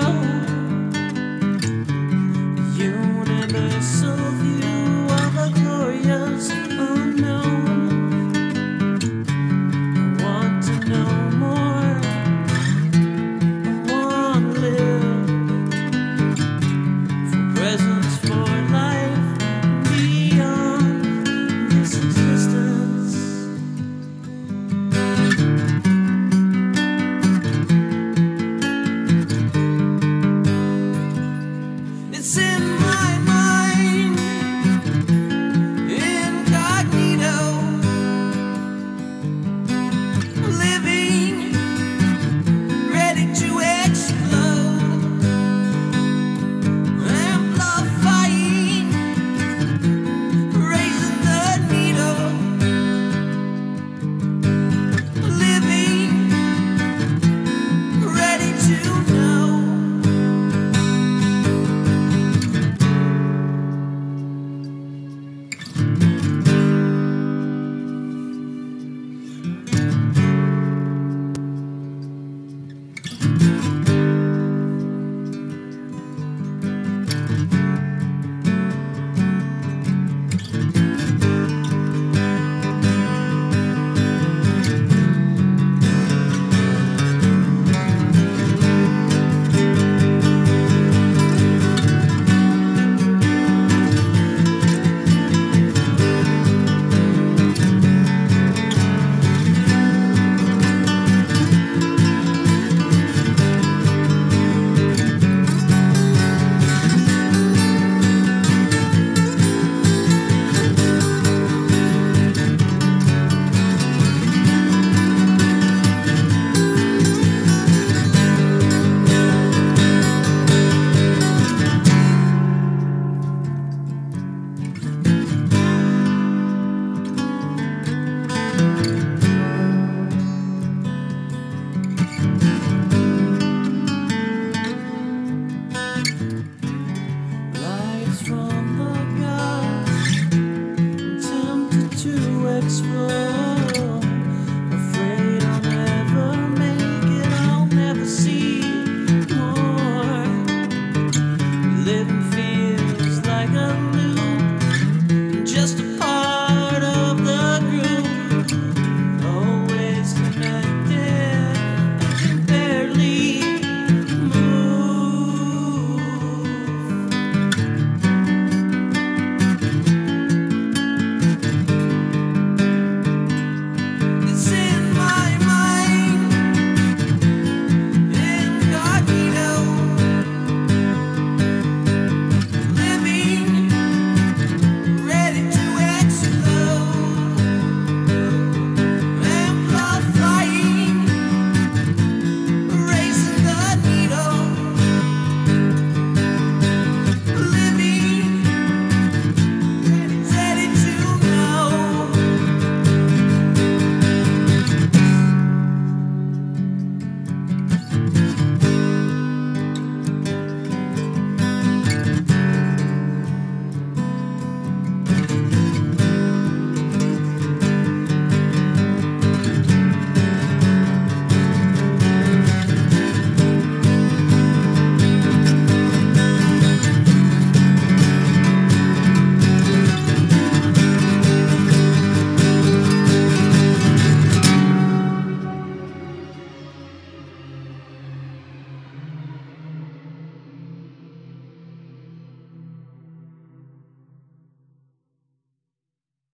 silent